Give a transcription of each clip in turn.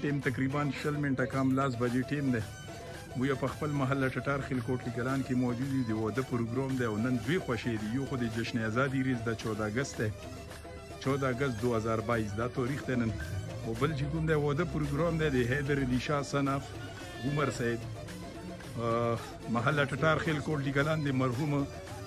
ټیم تقریبا شل منټه کم لاس بجې ټیم دی وی په خپل محل ټټار خل کوټ کې ګلان کې موجود دي او د پروګرام دی او نن دوی خوشې دي یو خو د جشن ازادي ریز د 14 اگست دی 14 اگست 2022 دا تاریخ دی نن او بل چې کوم دی و د پروګرام دی د حیدر علي شاه صنف عمر سید محل ټټار خل کوټ کې ګلان د مرحوم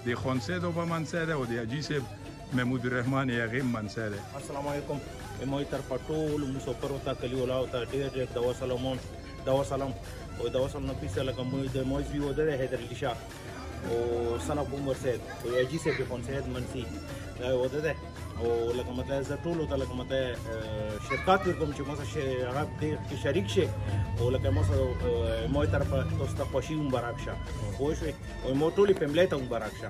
د خان سید او بمن سید او د اجي سید محمود الرحمن یغیم منسه ده السلام علیکم اموی تر پټول موسو پر وتا کلی ولا او تا ډیر ډیر دوا سلامون دوا سلام او دوا سلام نه پیسه لکه موی د موی زوی و ده حیدر علی شاه او سنا بومر سید او یجی سید په فون سید منسی دا و ده او لکه مته زه ټول ته لکه مته شرکت ورکوم چې موږ شه هغه دې شریک شي او لکه موږ موی طرف تاسو ته خوشي مبارک شه خوشي او موټولي فیملی ته مبارک شه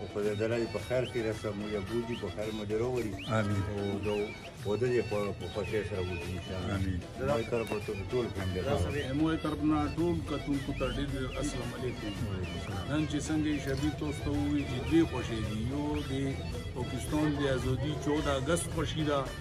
او په دې درې په خیر کې رسو مو یو بوجي په خیر مو ډیرو وري امين او دو او دې په په خوشې سره وځي ان شاء الله امين دا تر په ټول ټول باندې دا سره مو تر نه ټول کتون کو تر دې السلام علیکم نن چې څنګه شبیر تاسو ته وی چې دې خوشې دی یو دې پاکستان دې ازادي 14 اگست خوشی دا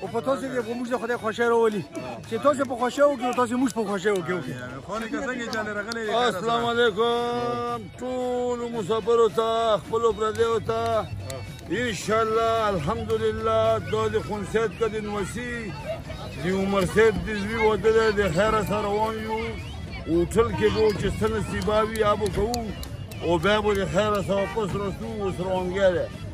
او په تاسو کې کوم څه خدای خوشاله راولي چې تاسو په خوشاله او کې تاسو موږ په خوشاله او کې خو نه کسانګي چې راغلي السلام علیکم ټول مسافر ته خپل پردې او ته ان شاء الله الحمدلله دا د خنسیت کدي نوسی دی عمر سید د زوی وده د خیر سره روان یو هوټل کې وو چې سن سیباوی ابو کوو او بیا به د خیر سره پس رسو وسرونګره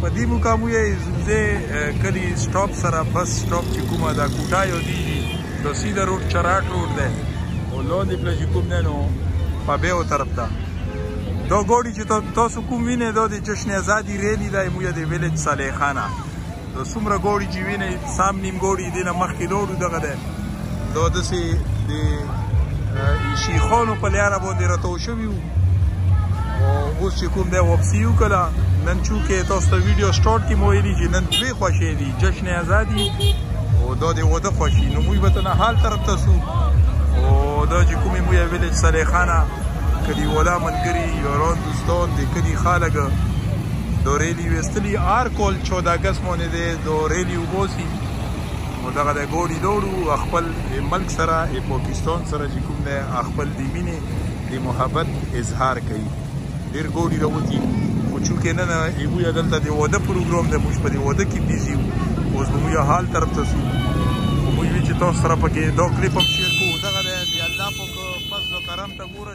په دې مقام یې زمزه کلی سټاپ سره بس سټاپ چې کومه دا کوټه یو دی د سیده روډ چراټ روډ ده او لوندې پلې چې کوم نه نو په به او طرف ته دا ګوډي چې تاسو کوم وینئ دا د جشن ازادي ریلی دی مو یې د ویلج صالح خانه د څومره ګوړي چې ویني سام نیم ګوړي دینه مخکې لوړو دغه ده دا دسې د شیخانو په لاره باندې راتو شوي وو او اوس چې کوم دی واپسي وکړه نن چونکې تاسو ته ویډیو سټارټ کې مو ویلي چې نن دوې خوښې دي جشن ازادي او دا د واده خوښي نو موږ به ته حال طرف ته سو او دا چې کومې مو یې ویلې سره خانه کدی ولا ملګری یوران دوستان د کدی خالګ دورې دی لی آر کول چوده اګست باندې دی دو ریلی وبوسی او دغه د ګوډي لوړو خپل ملک سره پاکستان سره چې کوم دی خپل د مینې د محبت اظهار کوي ډیر ګوډي راوتی خو چونکه نن ایمو یا دلته د واده پروګرام د موږ په دی واده کې بیزی وو اوس به موږ حال طرف ته سو خو موږ چې تاسو سره پکې دا کلیپ هم شیر کوو دغه د الله په فضل کرم ته ګوره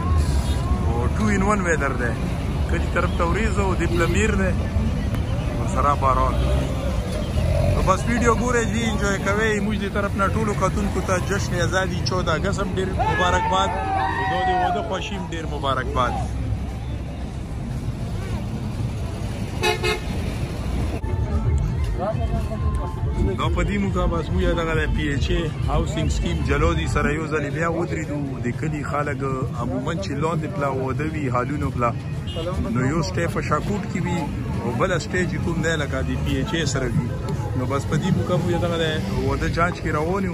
او ټو ان ون ویدر دی کدي طرف ته وریځ او دی پلمیر دی ورسره باران نو بس ویډیو ګورئ جی انجوای کوئ موږ دې طرف نه ټولو کتونکو ته جشن ازادي 14 اګست هم ډېر مبارکباد د دې وده خوشیم ډېر مبارکباد نو په دې موګه بس مو یاد غل پی ایچ ای هاوسینګ سکیم جلوزي سره یو ځل بیا ودریدو د کلی خلک عموما چې لاندې پلا ودوي حالونو پلا نو یو سټیپ شاکوټ کی وی او بل سټیج کوم نه لګا دی پی ایچ ای سره وی نو بس په دې موګه مو یاد غل وده جاج کې روانو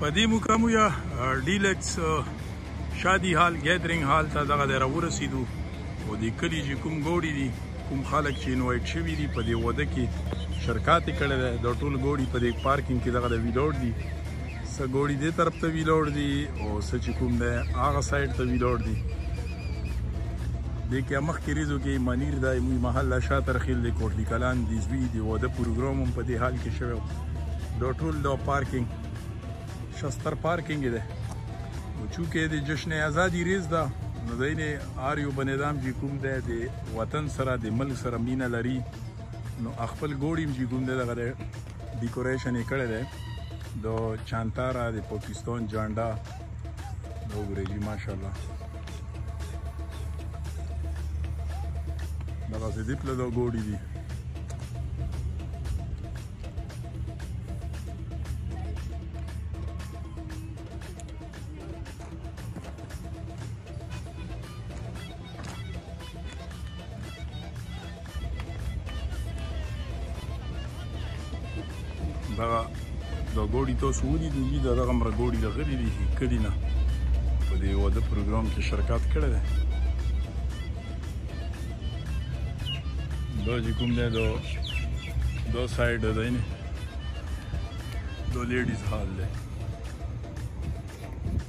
په دې مقامو یا ډیلکس شادي حال ګیدرینګ حال ته دغه دی راورسېدو او د کلي چې کوم ګوډي دي کوم خلک چې انوایټ شوي دي په دې وده کې شرکت یې کړی دی د ټول ګوډي په دې پارکینګ کې دغه د ویډاوډ دي څه ګوړي دې طرف ته ویلوړ دي او څه چې کوم دی هغه سایډ ته ویلوړ دي دې کې مخ کې ریزو کې منیر دا می محل شاه ترخیل د کوټلی کلان د زوی د واده پروګرام هم په دې حال کې شوی دا ټول دا پارکینګ شستر پارکینګ دی نو چونکې د جشن ازادي ریز ده نو دین آر یو بنظام چې کوم دی د وطن سره د ملک سره مینه لري نو خپل ګوړیم چې کوم دی دغه ډیکوریشن یې کړی دی د چانتارا د پاکستان جانډا دا وګورئ جي ماشاءالله دغسې دې پله دا ګوډي دي دا د ګوډي تاسو ودی د دې دغه مر ګوډي د غری دی کدی نه په دې واده پروګرام کې شرکت کړی دی دا چې کوم دی دا دا سایډ دی نه دا لیډیز حال دی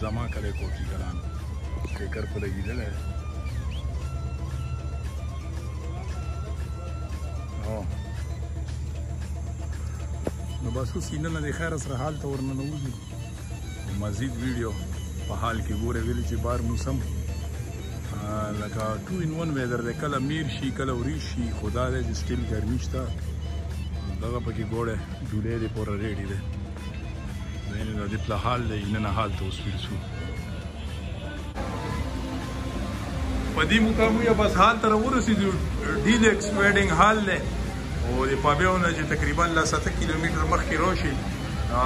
زما کلی کوټی کلان سټیکر په لګیدلی او نو بس اوس کینه نه دی خیر سره حال ته ورننوځو مزید ویډیو په حال کې ګوره ویل چې بار موسم لکه ټو ان ون ویدر دی کله میر شي کله وریش شي خدا دې چې سټیل ګرمي شته دغه پکې ګوړه ډولې دې پوره ریډي دی دا یې د دې پلا حال دی نه نه حال ته اوس پیل شو په دې مقام یو بس حال تر ورسېدو ډیلکس ویډینګ حال دی او د پابېونه چې تقریبا لا 7 کیلومتر مخکې راشي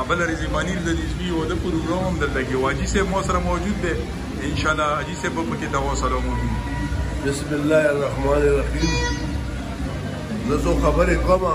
بل ریزي مانیر د دې او د پروګرام هم دلته کې واجی سه مو سره موجود دی ان شاء الله اجي سه په کې دا سره موجود بسم الله الرحمن الرحیم زه خبرې کومه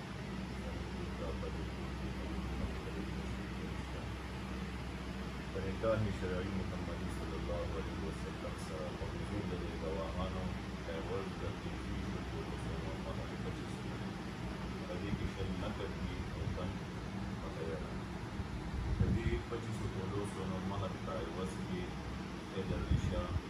نکاح شرعي محمدي صلی الله علیه وسلم سره په حضور د دې ګواهانو عوض د پنځه ویشتو تورو سمه مهر پچیس تورې په دې کې شل نقد دي او تن متعیه ده په دې پچیسو تولو سونو مهر په عوض کې اې درویشه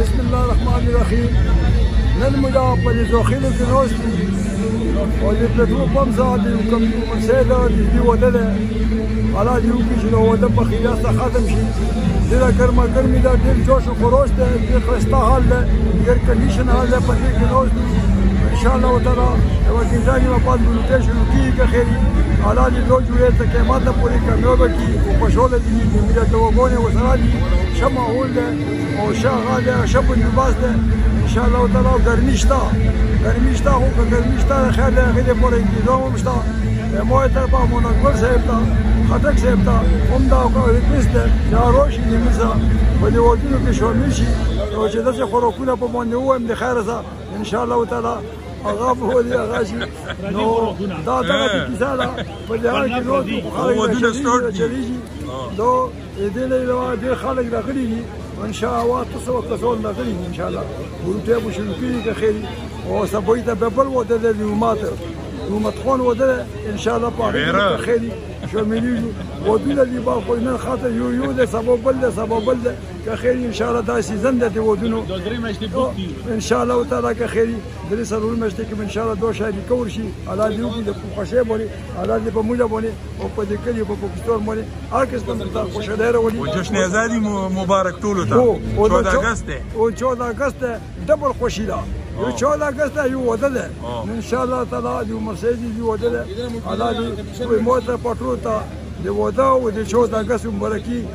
بسم الله الرحمن الرحیم نن موږ په دې ځوخینو کې نوست او د پټرول پمپ ځای د کوم مسیح دا د دې وده ده حالا دې وکړي چې د وده په خیال ته ختم شي ډېره ګرمه ګرمي ده ډېر جوش و خروش دی ډېر ښایسته حال دی ډېر کنډیشن حال دی په دې کې نوست انشاءالله تعالی یوه ګنجاني وفات بلوکې شروع کېږي که خیر حالا دې ټول جوړې ته قیمت پورې کامیابه خو خوشاله دي ملت د وګونه وسره دي ښه ماحول ده او ښه هغه ده ښه بندوبست ده ان شاء الله تعالی ګرمي شته ګرمي شته خو که ګرمي شته خیر ده هغې لپاره انتظام هم شته ما یې طرفه منکبر صاحب ته خټک صاحب ته هم دا ریکویسټ ده چې راشي زموږ سره په دې ودونو کې شامل شي نو چې داسې خوراکونه په باندې ووایم د خیره سره ان شاء الله تعالی هغه به ولي هغه شي نو دا دغه کیسه ده په دې حال کې نور څوک خلک چلېږي نو د دې نه علاوه ډېر خلک راغلي دي ان شاء الله تاسو ته ټول راغلي ان شاء الله ورته به شروع کیږي که خیر او سبا ته به بل وته د ماته حکومت خان وده ان شاء الله په هغه خیر شاملېږو ودونه دي با خو نن خاطر یو یو د سبب بل د سبب بل د خیر ان شاء الله دا سیزن د ودونو ان شاء الله تعالی که خیر درې څلور میاشتې کې ان شاء الله دوه شاعري کور شي الله دې وکړي د خوښۍ باندې الله دې په موږ باندې او په دې کلي په پاکستان باندې هر کس ته مختار خوشاله راولي او جشن ازادي مبارک ټولو ته 14 اگست دی او 14 اگست ډبل خوشي ده یو 14 اگست یو وده ده ان شاء الله تعالی دې عمر سید دې وده ده الله دې موږ ته پټرو ته د وده او د 14 اگست مبارکي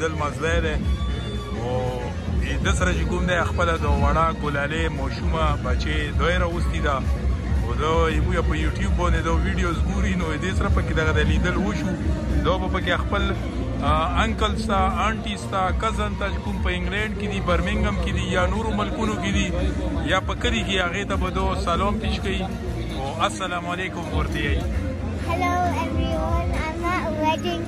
دل مزلای دی او د سره چې کوم دی خپل د وړا ګلالې ماشومه بچي دوی راوستي دا او دا یو په یوټیوب باندې دا ویډیوز ګوري نو دې سره پکې دغه د لیدل وشو دا په کې خپل انکل ستا آنټي ستا کزن ته کوم په انګلند کې دي برمنګم کې دي یا نورو ملکونو کې دي یا په کلی کې هغه ته بدو سلام پیش کړي او السلام علیکم ورته یې Hello everyone I'm not wedding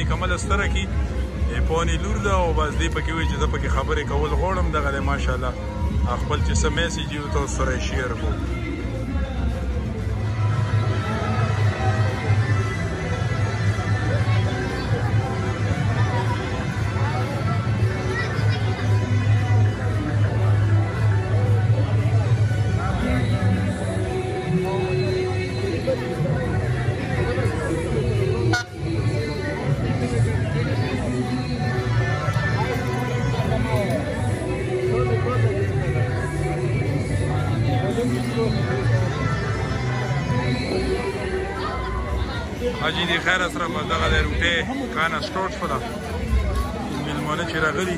کمل ستره کی پونی لور ده او بس دی پکې وی چې زه پکې خبرې کول غوړم دغه له ماشاءالله خپل چې سم میسج یو تاسو سره شیر کوم حاجی دی خیر سره په دغه روټه کانا سټورټ فلا ملمانه چې راغلي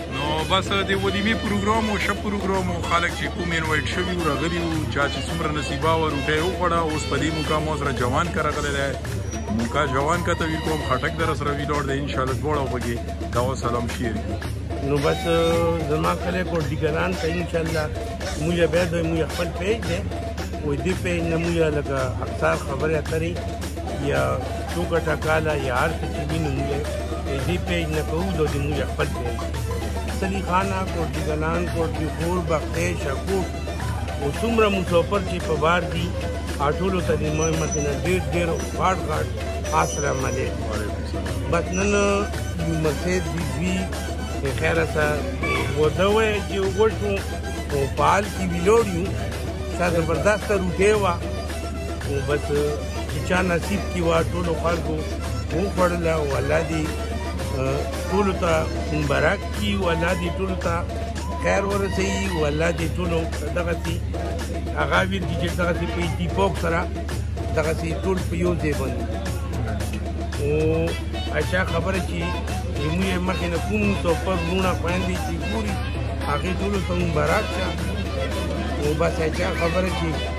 نو بس د ودیمي پروګرام او شپ پروګرام او خلک چې کوم انوایټ شوی او راغلی او چا چې څومره نصیبا و روټه یو خړه اوس په دې موقع مو سره جوان کرغله ده موقع جوان کته وی کوم خټک در سره وی لور ده ان شاء الله ډوړو بګي دا سلام شیر نو بس زما کله کو ډیګران ته ان شاء الله موږ به د موږ خپل پیج ده وې دې پیج نه موږ لګه اکثر خبره اترې یا ټوکه ټکاله یا هر څه چې وینو موږ یې دې پیج نه کوو دا د موږ خپل پیج سلی خانه کوټي ګلان کوټي خور بختې شکور او څومره مسافر چې په بار دي ټولو ته د مهمت نه ډېر ډېر غاټ غاټ السلام علیکم بس نن لمسې د دوی په خیره سره وده وه چې وګورشو او په حال کې ویلوړ یو ښه زبردسته روټۍ وه او بس چې چا نصیب کی وا ټولو خلکو وخوړله او الله دې ټولو ته مبارک کړي او الله دې ټولو ته خیر ورسوي او الله دې ټولو دغسې هغه ویر کړي چې دغسې په اتفاق سره دغسې ټول په یو ځای باندې او اچا خبره چې زموږ یې مخې نه کوم توپر وروڼه خویندې چې ګوري هغې ټولو ته مبارک شه او بس اچا خبره چې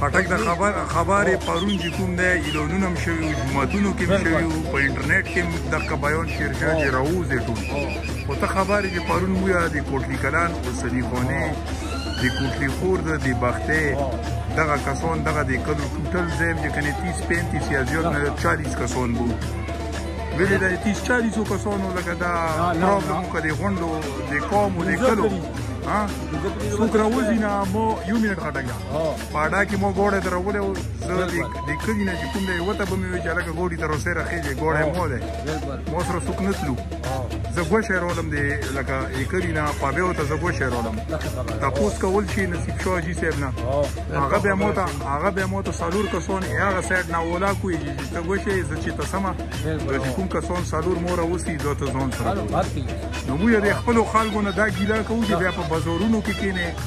خټک د خبر خبرې پرون چې کوم دی ایلونونه هم شوي وو جوماتونو کې هم شوي وو په انټرنیټ کې هم دغه بیان شیر شوی چې راووځ یې ټول خو ته خبرې چې پرون مو د کوټلي کلان او صدیق خانې د کوټلي خور د د بختې دغه کسان دغه د کلو ټوټل زیم چې کنې 30 35 یا زیات نه 40 کسان وو ویلې د 30 40 کسانو لکه دا پروګرام کړي غونډو د قوم او د کلو ها څوک راوځي نه مو یو منټ غټه پاډا کې مو ګوړه درولې او زه د کلی نه چې کوم دی وته به مې وی چې لکه ګوړي تر اوسه راخېږي ګوړه مو ده مو سره څوک نسلو زه ګوشه رولم دی لکه یکری نه پابه وته زه ګوشه رولم تاسو کول شي نصیب شو جی صاحب نه هغه به مو ته هغه به مو ته سالور کسون هغه سایت نه ولا کوی چې ته ګوشه زه چې تاسو ما چې کوم کسون سالور مور اوسي دوه ته ځون سره نو موږ د خپل خلکو نه دا ګیلا کوو چې بیا په بازارونو کې کینه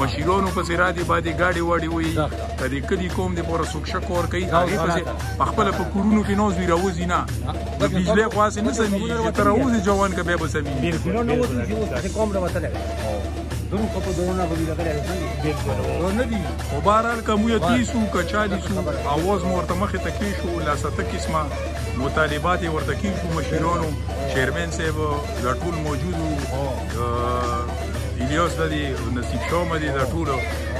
مشیرونو پسې را دي باندې گاډي واډي وي ته دې کدي کوم دې پوره سوک شک ور کوي هغه پسې په خپل په کورونو کې نوز وی راوځي نه د بجلی خواص نه سمي چې تر اوسه جوان کې به به سمي بیرونه نو وځي چې کوم د وطن درو خو په دونه غوړي لګره نه نه دي او بهرال کوم یو تیسو کچالي سو اواز مو ورته مخه تکي شو لا سته قسمه مطالبات ورته کی شو مشیرونو چیرمن صاحب د ټول موجودو الیاس د نصیب شوم دي د ټولو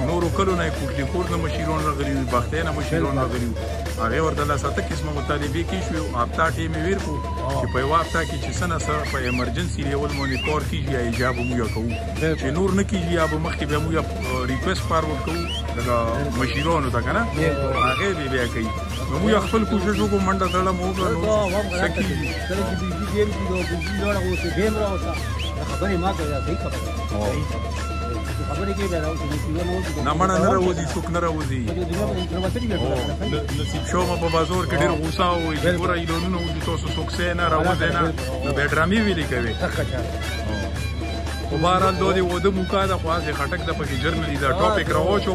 نورو کلو نه کوټلی کور نه مشیرون راغلي وي بختې نه مشیرون راغلي هغه ورته لا ساته قسمه مطالبه کې شو او اپتا ټیم ویر کو چې په یو اپتا کې چې سنه سره په ایمرجنسي لیول مونږ کور کیږي یا ایجاب مو یو کوو چې نور نه کیږي یا به مخکې به مو یو ریکوست فارورډ کوو د مشیرونو ته کنه هغه به بیا کوي موږ خپل کوشش وکړو منډه تړه مو وکړو سکی کله چې بجلی ډیر کی نو بجلی لوړه وو چې بیم راوته خبرې ما ته صحیح خبره خبرې کې بیا راوځي نه مړه نه راوځي څوک نه راوځي نصیب شو ما په بازار کې ډیر غوسه او ګوره ایلونونه او تاسو څوک سه نه راوځي نه نو به ډرامي ویلې کوي خو بهرحال دوی وده موکا د خواځې خټک د پکې جرمني دا ټاپک راوچو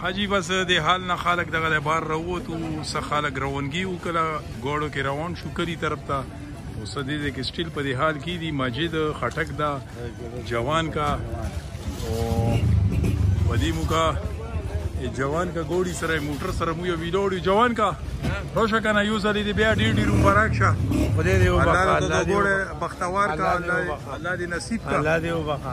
حاجی بس د حال نه خلک دغه بار راووتو څه خلک روانګي وکړه ګوړو کې روان شو کلی طرف ته اوس د دې کې سټیل په دې حال کې دی ماجد خټک دا جوان کا او ودی موکا جوان کا ګوړی سره موټر سره مو یو ویډیو جوان کا روشه کنه یو ځلې دی بیا ډیر ډیر مبارک شه خدای دې وبخښه الله دې بختور کا الله دې نصیب کا الله دې وبخښه